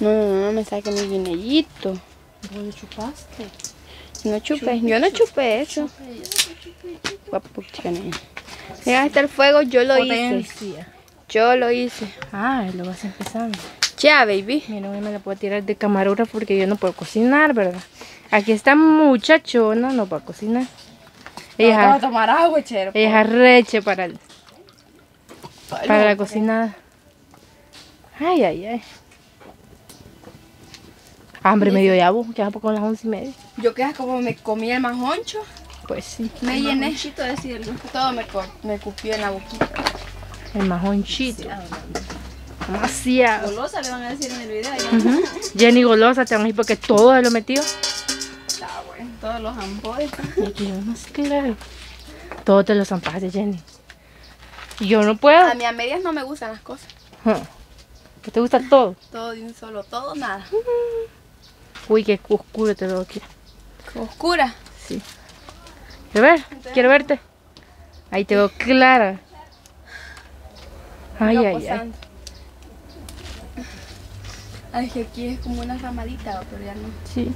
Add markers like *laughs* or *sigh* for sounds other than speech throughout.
No, no, no me saque mi guinellito. ¿Vos lo chupaste? No chupé, yo no chupé eso. Mira, está el fuego, yo lo hice. Yo lo hice. Ah, lo vas empezando. Ya, baby. Mira, me la puedo tirar de camarógrafo porque yo no puedo cocinar, ¿verdad? Aquí está muchachona, no a cocinar. Ella, Vamos a tomar agua, chero. ella es reche para, el- para la cocinada. Ay, ay, ay. Hambre me dio ya, vos, ya poco las once y media. Yo quedé como me comí el majoncho, Pues sí, me llené. Chito decirlo. Todo me, me cupió en la boquita. el majonchito. Demasiado. Golosa le van a decir en el video. Jenny golosa, te van a decir porque todo se lo metió. Está bueno. Todos los amboes. Claro. Todo te lo zampaste, Jenny. Y Yo no puedo. A mí a medias no me gustan las cosas. ¿Que te gusta todo? Todo de un solo, todo nada. Uy, qué oscuro te veo aquí. Oscura. Sí. ¿Quiero ver? Quiero verte. Ahí te veo clara. Ay, ay, ay. Ay, que aquí es como una ramadita, pero ya no. Sí.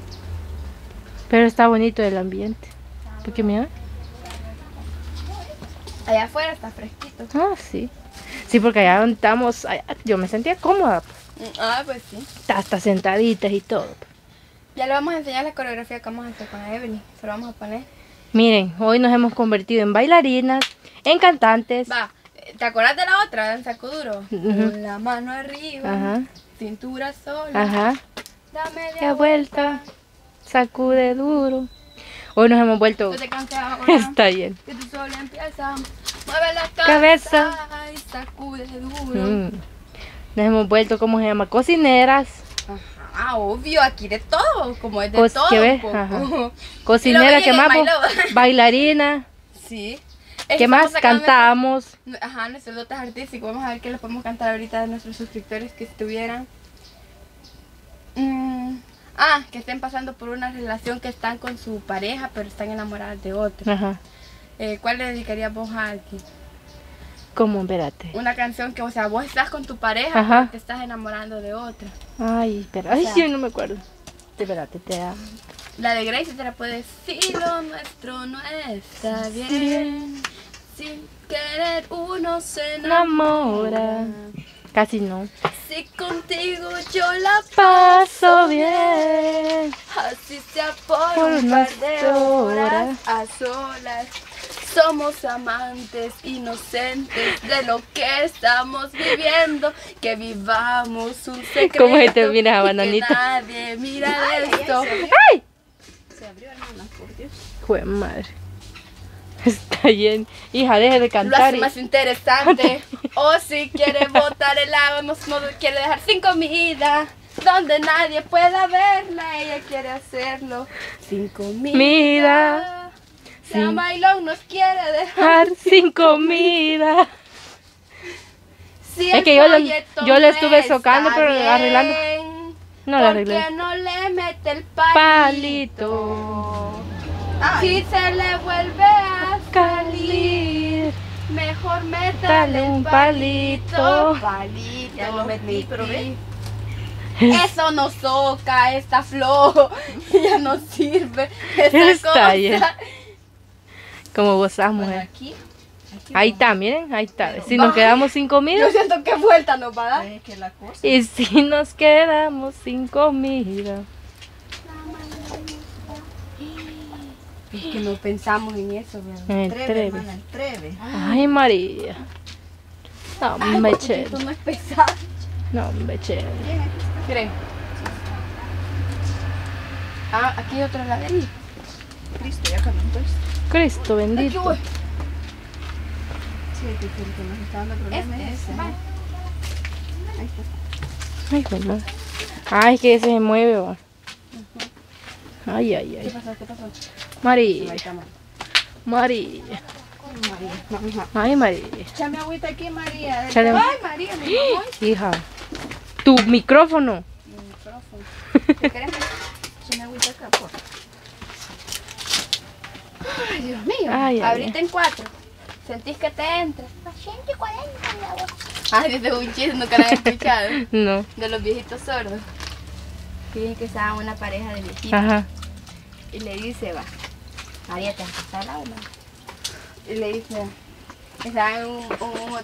Pero está bonito el ambiente. Porque mira. Allá afuera está fresquito. Ah, sí. Sí, porque allá donde estamos, allá yo me sentía cómoda. pues. Ah, pues sí. Hasta sentaditas y todo. Ya le vamos a enseñar la coreografía que vamos a hacer con Evelyn. Se lo vamos a poner. Miren, hoy nos hemos convertido en bailarinas, en cantantes. Va, ¿te acuerdas de la otra, danza duro? Ujú. Con la mano arriba, Ajá, cintura sola, ajá. da media Ya vuelta, sacude duro. Hoy nos hemos vuelto. Te cansas *laughs* Está bien. que tú solo empieza. Mueve la Cabeza. cabeza y sacude duro. Mm. Nos hemos vuelto, ¿cómo se llama? Cocineras. Ah, obvio, aquí de todo, como es de Cos- todo. Ajá. *laughs* Cocinera, ¿qué más? *laughs* Bailarina. Sí. ¿Qué más? Cantamos. nuestro- Ajá, nuestros dotes artísticos. Vamos a ver qué les podemos cantar ahorita a nuestros suscriptores que estuvieran. Mm, Ah, que estén pasando por una relación que están con su pareja, pero están enamoradas de otro. Ajá. Eh, ¿Cuál le dedicarías vos a alguien? ¿Cómo? Espérate. Una canción que, o sea, vos estás con tu pareja, Ajá. pero te estás enamorando de otra. Ay, espera. Ay, sea- sí, no me acuerdo. Espérate, te amo. La de Grace te la puede decir, lo nuestro no está bien. Sin querer uno se enamora. Casi no. Si contigo yo la Paso bien. Así sea por, Por un par de horas. a solas. Somos amantes inocentes de lo que estamos viviendo. Que vivamos un secreto. ¿Cómo se te mira, y que bananita? nadie mira esto. ¡Ay! Se abrió hermana, por Dios. Jue madre. *laughs* Está bien. Hija, deje de Lo cantar. hace y- más interesante. *laughs* O si quiere botar el agua, no, no quiere dejar sin comida. Donde nadie pueda verla, ella quiere hacerlo sin comida. Mira. San Sí. Bailón nos quiere dejar. Sin comida. Si Es que yo yo le estuve socando, pero bien, arreglando. No la ¿Por arreglé. qué no le mete el palito? Palito. Si se le vuelve a salir, mejor métale Dale un palito. palito. Ya lo metí, pero ve. Eso no soca, está flojo, *laughs* ya no sirve. Está cosa. Como gozamos, Bueno, eh. aquí. aquí Ahí está, miren, ahí está. Si nos quedamos sin comida. Yo siento que vuelta nos va a dar. Es que la cosa. Y si nos quedamos sin comida. Es que no pensamos en eso, ¿verdad? En el Treve, treve. hermana, el treve. Ay, María. No, me chévere. Esto no es pesado. No, me chévere. ¿Creen? Ah, aquí hay otro laderito. Cristo, ya entonces. Cristo Aquí bendito. voy. Sí, el que, nos está dando problemas Este, es ese. Ahí está. Ay, bueno. Ay, que ese se mueve, va. Ay, ay, ¿Qué ay. pasó? ¿Qué pasó? María, Ahí está, ma. María. Ay, María. Échame agüita aquí, María. Ay, María, mi mamá. *gasps* Hija. Tu micrófono. Mi micrófono. ¿Qué querés? Échame agüita acá, por Ay, Dios mío. Ay, ay, Ahorita en cuatro. Sentís que te entra. 140, mi amor. Ay, desde un chiste nunca lo había escuchado. *laughs* No. De los viejitos sordos. que dicen que estaba una pareja de viejitos. Ajá. Y le dice, va, María, te vas a una. Y le dice, estaba en un, un- un-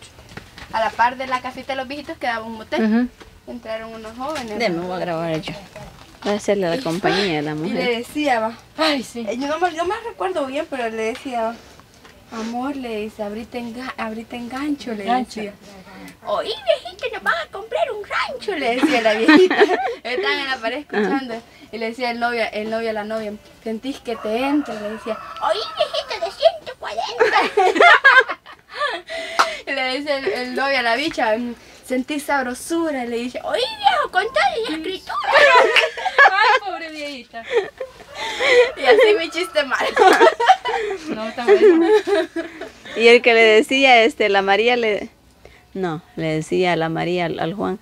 a la par de la casita de los viejitos quedaba un motel. Ujú. Entraron unos jóvenes. Deme, voy a grabar yo. Voy a hacerle la compañía a la Y le mujer. decía, va, Ay, sí. eh, yo no me, no me recuerdo bien, pero le decía, amor, le dice, abrite, enga abrite engancho, le Gancho. decía. Oí, viejita, nos van a comprar un rancho, le decía la viejita. *laughs* Estaban en la pared escuchando. Y le decía el novio, el novio a la novia, sentís que te entra, le decía, oí, viejita, de 140. y *laughs* le dice el, el novio a la bicha, sentís sabrosura, le dice, oí, viejo, contá y escritura. Ay, pobre viejita. y así mi chiste mal. *laughs* No, está bueno. Y el que le decía, este, la María le... No, le decía a la María, al, al Juan.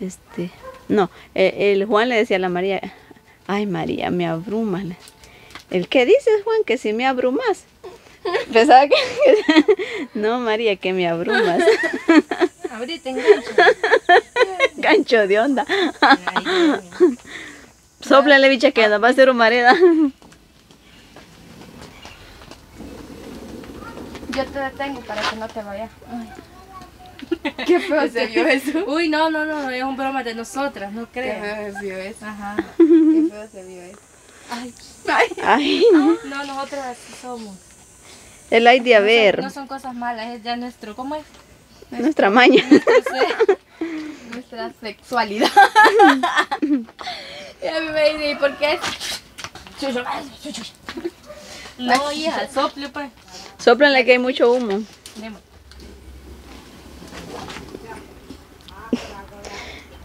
Este, no, eh, el Juan le decía a la María, ay María, me abrumas. ¿El qué dices, Juan? Que si me abrumas. Pensaba que... *laughs* no, María, que me abrumas. Abrite engancho. *laughs* Gancho de onda. Ay. Sóplale, bicha, que nos va a hacer humareda. Yo te detengo para que no te vayas. *laughs* Qué feo se vio eso. Uy, no, no, no, es un broma de nosotras, no Qué creas. feo se vio eso. Ajá. Qué feo se vio eso. Ay, Ay. Ay, no. no, nosotras así somos. El hay de haber. No son cosas malas, es ya nuestro, ¿cómo es? Nuestra maña. Nuestro ser. Nuestra sexualidad. *laughs* a mí me dice, ¿y por qué? No, hija, sople, pues. Sóplanle que hay mucho humo.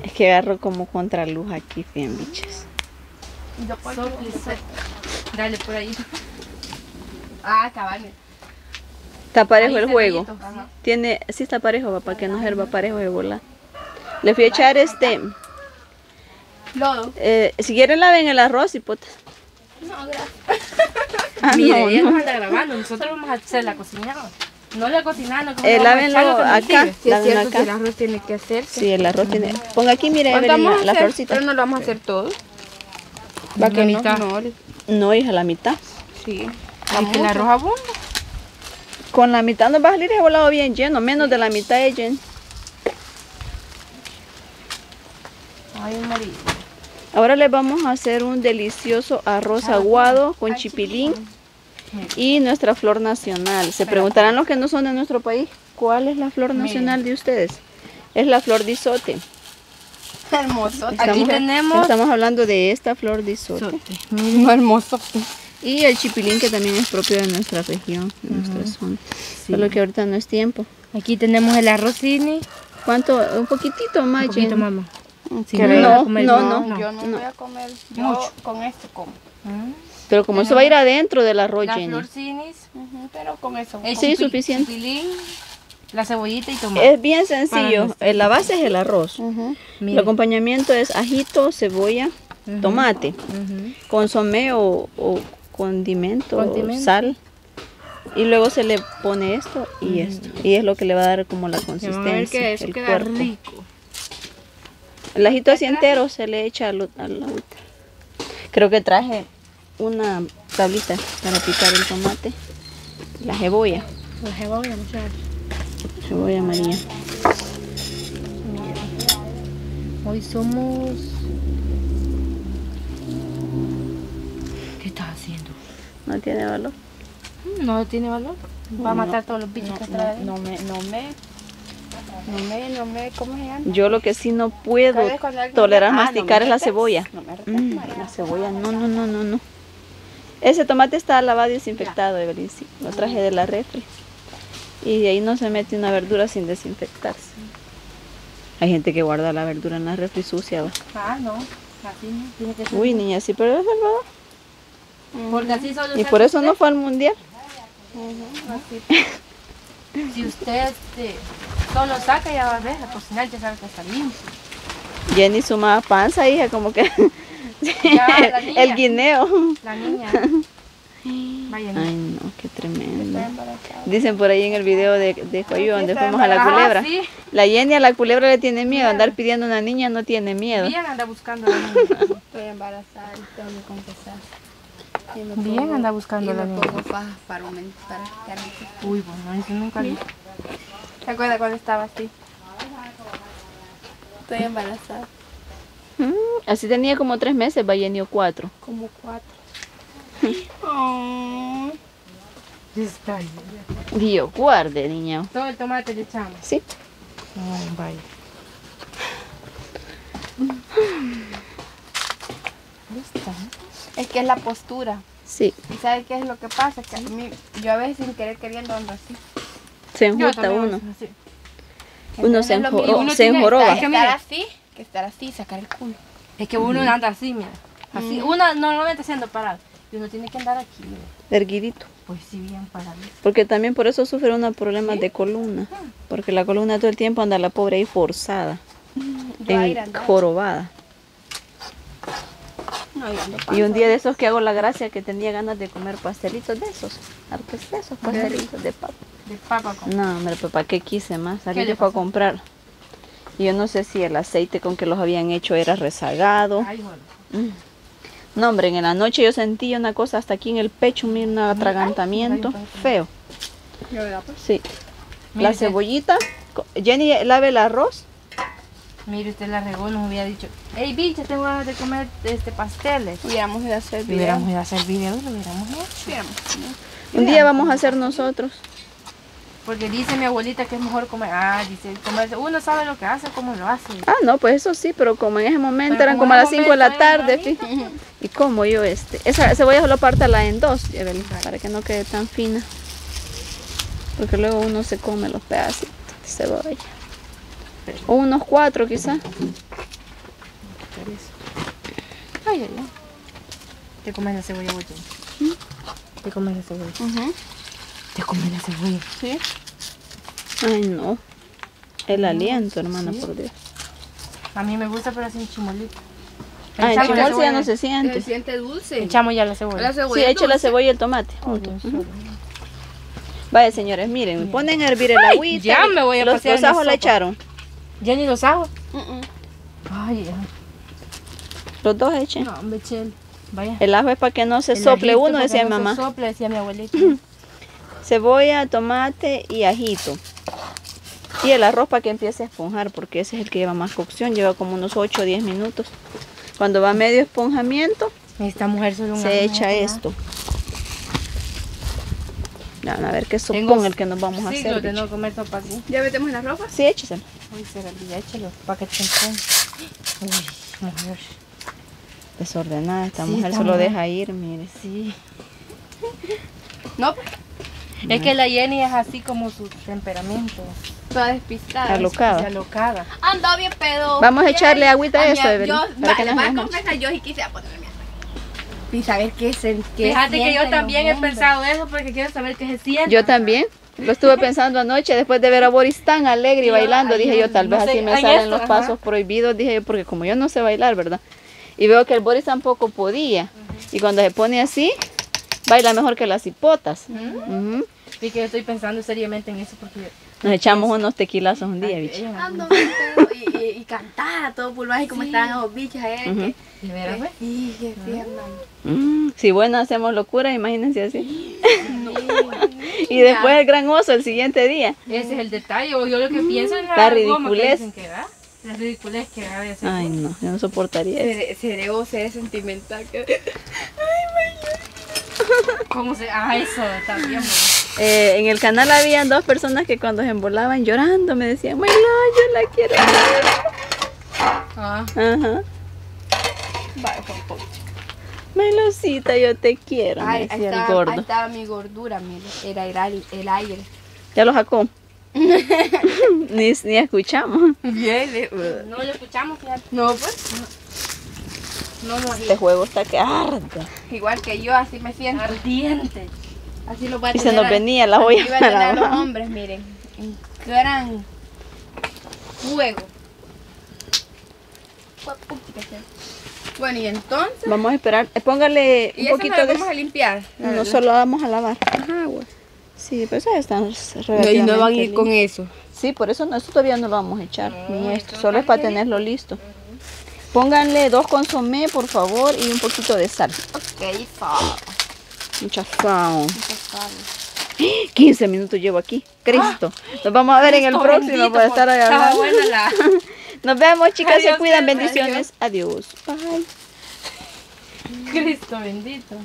Es que agarro como contraluz aquí, bien Sople, sople. Dale por ahí. Ah, cabal. Está parejo Ahí el juego. Ajá. Tiene, sí está parejo, papá, que no herba parejo de volar. Le fui a echar este, Lodo. eh, si quieren laven el arroz y putas. No, gracias. *laughs* Ah, Mire, no, ella no. nos anda grabando, nosotros vamos a hacer la cocinada. No la cocinada, no Eh, lávenlo acá, Sí, es cierto, si el acá. arroz tiene que hacerse. Sí, el arroz tiene. Ponga aquí, mire, ¿Cuánto Evelyn, vamos la, a la hacer? florcita. Pero no lo vamos a hacer todo. Va que no, mitad. no, No, hija, la mitad. sí. Que el arroz abunda. Con la mitad nos va a salir el volado bien lleno, menos de la mitad es lleno. Ay, María. Ahora les vamos a hacer un delicioso arroz aguado con chipilín y nuestra flor nacional. Se preguntarán los que no son de nuestro país, ¿cuál es la flor nacional de ustedes? Es la flor de isote. Hermoso. Aquí tenemos- estamos hablando de esta flor de isote. Muy hermoso. Y el chipilín que también es propio de nuestra región, de nuestra zona. Solo que ahorita no es tiempo. Aquí tenemos el arrocini. ¿Cuánto? Un poquitito más, Un poquito, mamá. Si No, no, no, no, bien. no. Yo no, voy a comer. Yo con esto como. Ah. Pero como eso va a ir adentro del arroz, Las Jenny. florcinis, Pero con eso. el Sí, chipi- suficiente. chipilín, la cebollita y tomate. Es bien sencillo. Eh, La base es el arroz. Ujú. El Mire. acompañamiento es ajito, cebolla, tomate, Ujú. consomé o, o condimento, Condimento. sal. Y luego se le pone esto y esto. Y es lo que le va a dar como la consistencia. a ver que eso el queda cuerpo. rico. El ajito así entero se le echa al, al agüita. Creo que traje una tablita para picar el tomate. La cebolla. La cebolla, muchas gracias. Cebolla amarilla. Hoy somos... ¿Qué estás haciendo? No tiene valor. No tiene valor. Va a matar todos los bichos que trae. No me, no me. No me, no me, ¿cómo se llama? Yo lo que sí no puedo ¿Sabes cuando alguien tolerar me- ah, no masticar es la cebolla. No me Mm, la cebolla, no, no, no, no, no. Ese tomate está lavado y desinfectado, Evelyn, sí. Lo traje de la refri. Y de ahí no se mete una verdura sin desinfectarse. Hay gente que guarda la verdura en la refri sucia. ¿va? Ah, no. Así no. Tiene que ser. Uy, niña, sí, pero es Salvador. Porque así solo Y por eso no fue al mundial. Así. *laughs* Si usted este, solo saca y ya va a ver, a cocinar ya sabe que está limpio. Jenny sumaba panza, hija, como que Ya, la *laughs* niña. el guineo. La niña. *laughs* Vaya, Ay, no. qué tremendo. Dicen por ahí en el video de, de Joyo, donde fuimos a la culebra. sí. La Jenny a la culebra le tiene miedo, andar pidiendo una niña no tiene miedo. Bien anda buscando a la niña. *laughs* Estoy embarazada y tengo que confesar. Bien anda buscando la me niña. pongo fajas para aumentar. Para quitarme. Uy, bueno, eso nunca vi. ¿Te acuerdas cuando estaba así? Estoy embarazada. Mm, así tenía como tres meses, va Jenny o cuatro. Como cuatro. Oh. *laughs* Está. Dios guarde, niña. Todo el tomate le echamos. Sí. Ay, vaya. Listo. Es que es la postura. Sí, ¿Y sabe qué es lo que pasa? Que a mí, yo a veces sin querer queriendo ando así. Se enjuta uno. Uno se, enjoro-. Uno se enjoroba. Es que estar así, que estar así y sacar el culo. Es que uno anda así, mira. Así. Uno normalmente siendo parado. Y uno tiene que andar aquí, mira. Erguidito. Pues sí, bien parado. Porque también por eso sufre unos problemas de columna. Porque la columna todo el tiempo anda la pobre ahí forzada, Yo ahí andaba. enjorobada. No, yo ando Y un día de esos que hago la gracia que tenía ganas de comer pastelitos de esos. De esos pastelitos de papa. De papa con. No, hombre, papá, ¿qué quise más? Salí ¿Qué le yo fue a comprar. Y yo no sé si el aceite con que los habían hecho era rezagado. Ay, bueno. Mm. No, hombre, en la noche yo sentí una cosa hasta aquí en el pecho, un atragantamiento ay, feo. Yo, ¿verdad, pues? Sí. La cebollita. Jenny, lave el arroz. Mire, usted la regó, nos hubiera dicho, hey, bicha, tengo ganas de comer este pasteles. Hubiéramos ido a hacer video. hubiéramos ido a hacer video, lo hubiéramos hecho. Hubiéramos. Un día vamos a hacer nosotros. Porque dice mi abuelita que es mejor comer. Ah, dice, comerse. Uno sabe lo que hace, cómo lo hace. Ah, no, pues eso sí, pero como en ese momento Pero eran como a las ese 5 de la eran tarde, fi- Y como yo este. Esa cebolla solo pártala en dos, Evelyn, para que no quede tan fina. Porque luego uno se come los pedacitos de cebolla. O unos cuatro quizás. Ay, ay, ay. Te comes la cebolla, güey. Te comes la cebolla. Ujú. Te comes la cebolla. Sí. Ay, no. El aliento, hermana, por Dios. A mí me gusta, pero sin chimolito. Ah, la chimol sí ya no cebolla. se siente. Se siente dulce. Echamos ya la cebolla. La Sí, cebolla eche la cebolla y el tomate juntos. Ujú. Vaya, señores, miren, ponen a hervir el agüita. ya me voy a los, ajos la echaron. ¿Ya ni los hago? Ay, ya. Los dos echen. No, hombre. Vaya. El ajo es para que no se El sople uno, decía mi no se mamá. sople, decía mi abuelita. *laughs* Cebolla, tomate y ajito. Y el arroz para que empiece a esponjar, porque ese es el que lleva más cocción, lleva como unos 8 o 10 minutos. Cuando va a medio esponjamiento, Esta mujer solo se echa da. Van a ver qué Tengo sopón el que nos vamos a hacer. de bicho. no comer sopa así. ¿Ya metemos en la ropa? Sí, écheselo. Uy, se le olvida, échalo, para que te. Uy, mujer. Desordenada, esta Sí, mujer solo deja ir, mire. Sí. No, pues. Es que la Jenny es así como su temperamento. Toda despistada. Alocada. Alocada. Ando bien pedo. Vamos a echarle agüita a esto, Evelyn, Yo, para que vale, yo quisiera ponerme agua. Y saber qué se qué Fíjate que yo también he pensado eso porque quiero saber qué se siente. Yo también. Lo estuve *laughs* pensando anoche después de ver a Boris tan alegre y bailando. ay, Dije yo yo, tal no vez sé, así me en salen esto, los ajá. pasos prohibidos. Dije yo, porque como yo no sé bailar, ¿verdad? Y veo que el Boris tampoco podía. Y cuando se pone así, baila mejor que las hipotas. Sí que yo estoy pensando seriamente en eso porque Nos echamos unos tequilazos un día, bicho. y, y, y cantar a todo pulmón y como estaban los bichos ayer. Ujú. que, ¿De veras, güey? y que sí, hermano. Mm, Si bueno hacemos locura, imagínense así. *laughs* y después el gran oso el siguiente día. Ese es el detalle. o Yo lo que pienso es La que ridiculez. dicen que da. La ridiculez que da de hacer. Ay, no, yo no soportaría eso. Seré, seré o seré sentimental. Que... ¿Cómo se.? Ah, eso también. Eh, en el canal habían dos personas que cuando se embolaban llorando me decían, Mayla, yo la quiero ver". Ah. Ajá. Vale, con. Melocita, yo te quiero, me ahí el estaba, ahí gordo. estaba mi gordura, mire. Era el, aire- el aire. Ya lo sacó. *laughs* ni, ni escuchamos. No lo escuchamos, fíjate. No, pues. No, no, Este juego está que arde. Igual que yo, así me siento. ardiente. Así lo voy a Y se tener nos a- venía la olla iba a para tener a los hombres, miren. En gran che. Bueno, y entonces. Vamos a esperar. Eh, Póngale un poquito de... vamos a limpiar. No solo vamos a lavar. Ajá, güey. Sí, pues esas están No, y no van a ir con eso. Sí, por eso no, esto todavía no lo vamos a echar, ni esto, solo es para tenerlo listo. Pónganle dos consomé, por favor, y un poquito de sal. Ok, fa. Mucha sal. *gasps* 15 minutos llevo aquí. Cristo. Nos vamos a ver en el próximo para estar estaba hablando. buena la- *laughs* Nos vemos, chicas. Se cuidan. Bendiciones. Adiós. Bye. Cristo bendito.